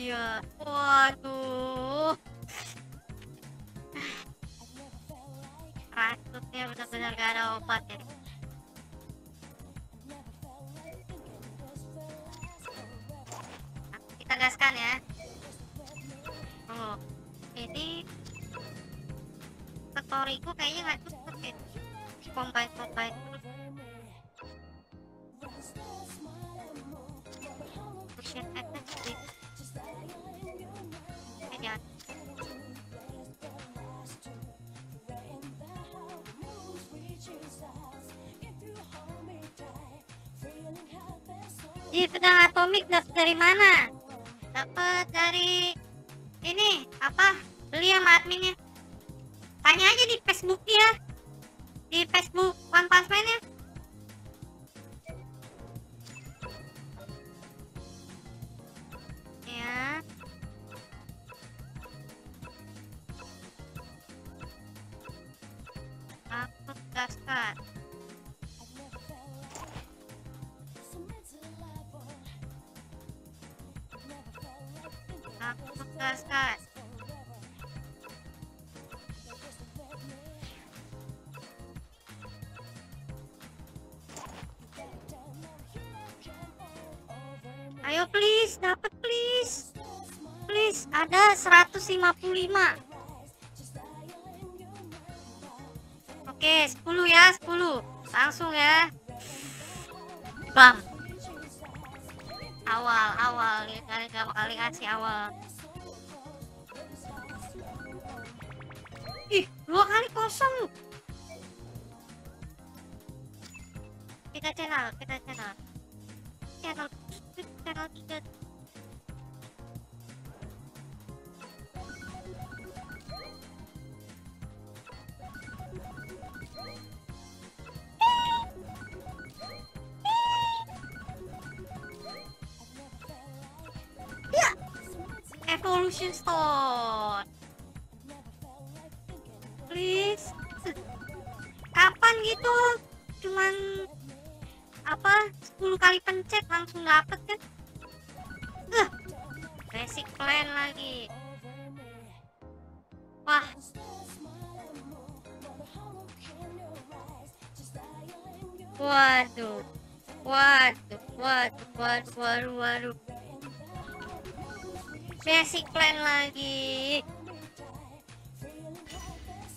dia. Waduh. Racunnya benar-benar gak ada obat ya. Kita gaskan ya. Oh, ini Ketoriku kayaknya nggak cukup ya. Combine combine Di pedang atomik dapat dari mana? Dapat dari ini apa? Beli sama adminnya. Tanya aja di Facebook ya. Di Facebook One Punch Man. Ya. Aku gaskan. Ayo please, dapat please. Please, ada 155. Oke, 10 ya, 10. Langsung ya. Bam. Awal, awal. Kali kali kasih awal. Ih, dua kali kosong. Kita channel, kita channel. Channel, channel tiga. Evolution Stone. Please. Kapan gitu? Cuman apa 10 kali pencet langsung dapet kan uh, basic plan lagi wah waduh waduh waduh waduh waduh waduh basic plan lagi.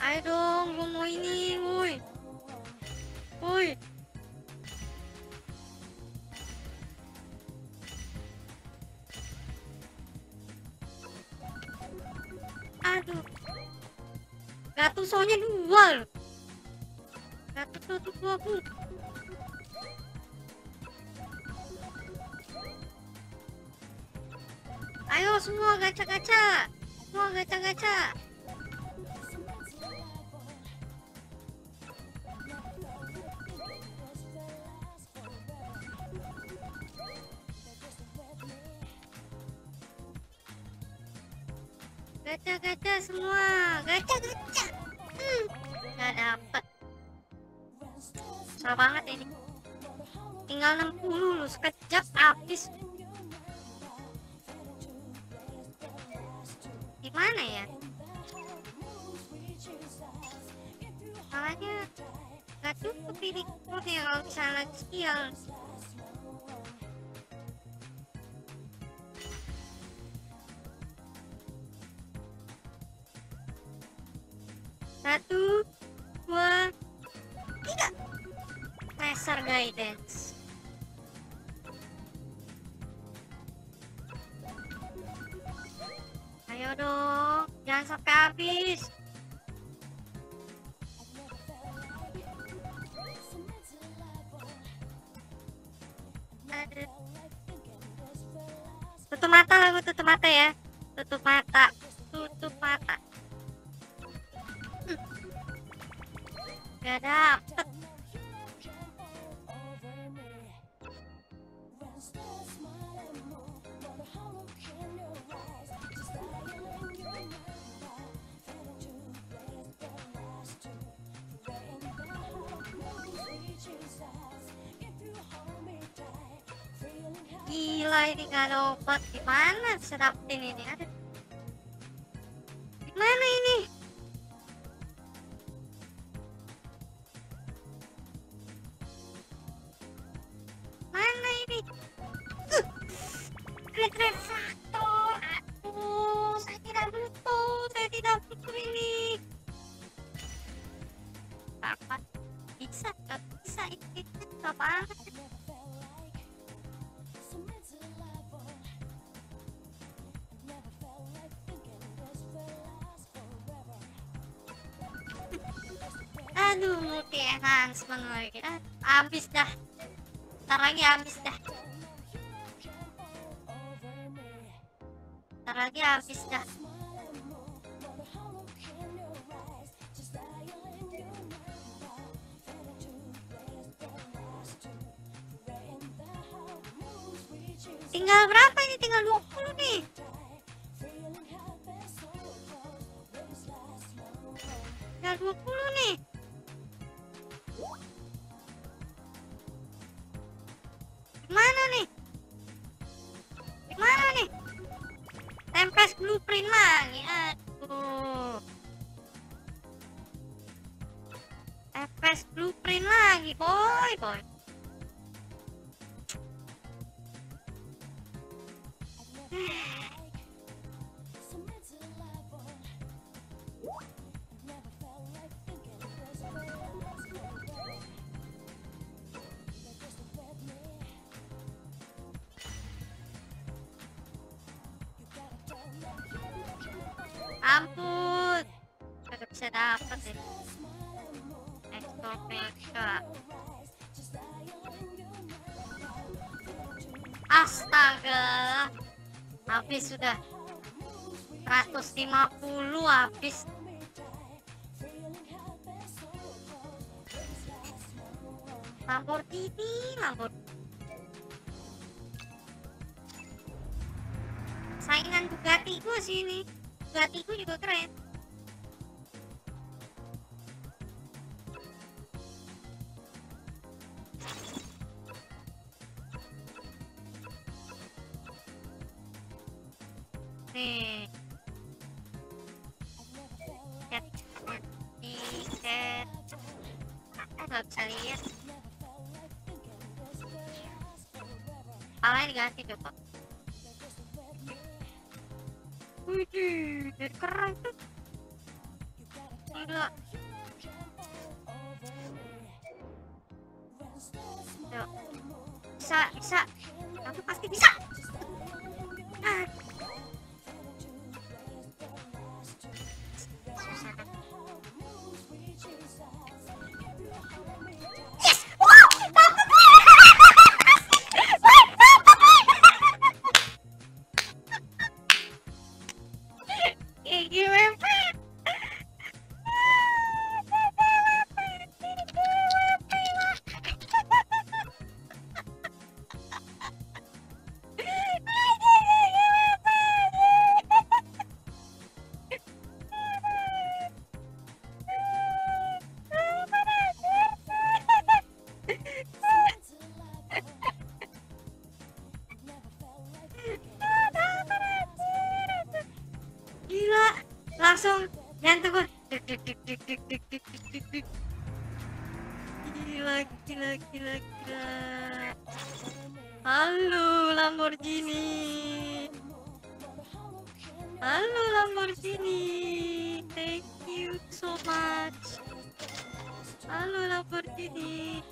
Ayo dong gue mau ini woi woi aduh. Gatot soalnya dua loh. Gatot satu dua ayo semua gacha-gacha. Semua gacha-gacha. Gacha-gacha semua. Gacha-gacha. Hmm. nggak dapet. Susah banget ini. Tinggal 60 lu sekejap habis gimana ya? Makanya nggak cukup ini ya kalau misalnya skill satu dua tiga. Laser guidance dong. Jangan sampai habis. Tutup mata gua tutup mata ya. Tutup mata. Tutup mata. Gak. Gila ini nggak ada obat gimana dapetin ini ada gimana ini mana ini uh, refraktor aduh saya tidak butuh saya tidak butuh ini apa bisa gak bisa ini gak banget aduh multi enhancement lagi ah, habis dah. Ntar lagi habis dah. Ntar lagi habis dah. Tinggal berapa ini? Tinggal 20 nih. Tinggal 20 Tempest blueprint lagi, boy, boy. Ampun. Kagak bisa dapet deh. Astaga. Habis sudah. 150 habis. Lamborghini, Lamborghini. Saingan Bugatti gue sih ini. Bugatti gue juga keren. Nggak bisa lihat. Palanya diganti coba. Wih, jadi keren tuh. Yuk. Bisa, bisa. Aku pasti bisa. Ah. You remember? Halo Lamborghini. Halo Lamborghini. Thank you so much. Halo Lamborghini.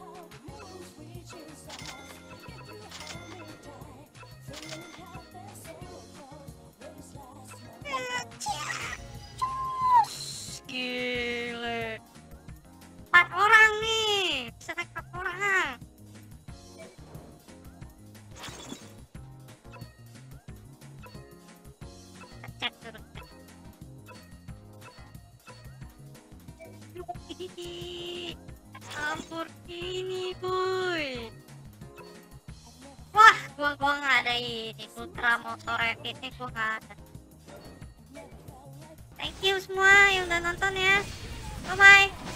Ini Lamborghini boy. Wah, gua gua nggak ada ini Ultra Motor ini gua nggak ada. Thank you semua yang udah nonton ya. Bye bye.